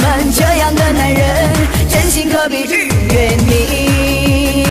们这样的男人真心可比